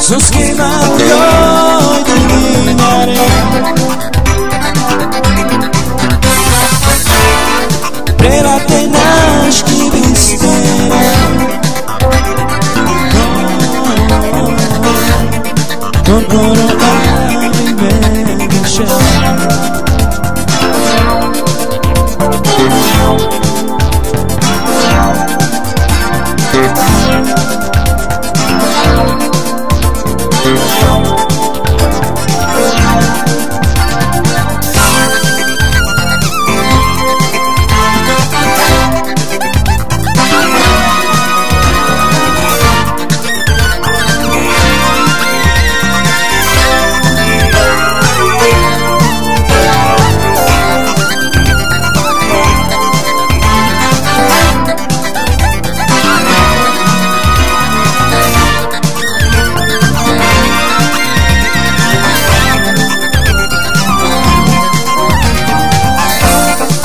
Sus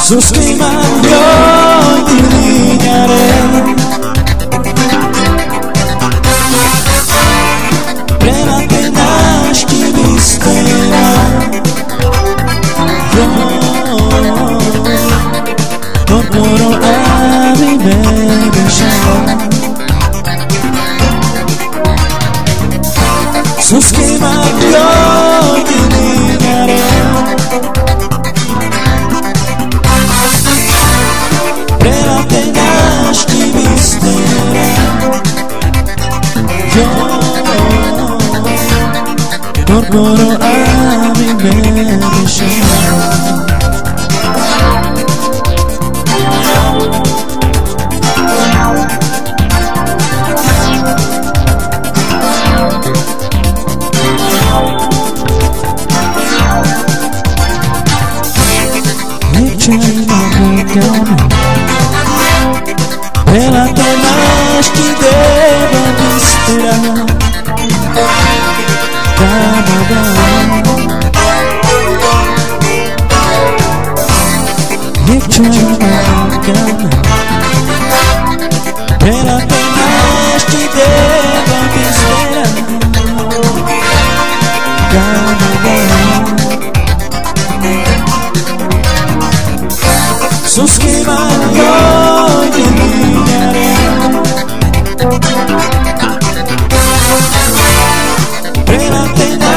So stay my love. Pela tenaz que deva me esperar Pela tenaz que deva me esperar Sus que van de mi something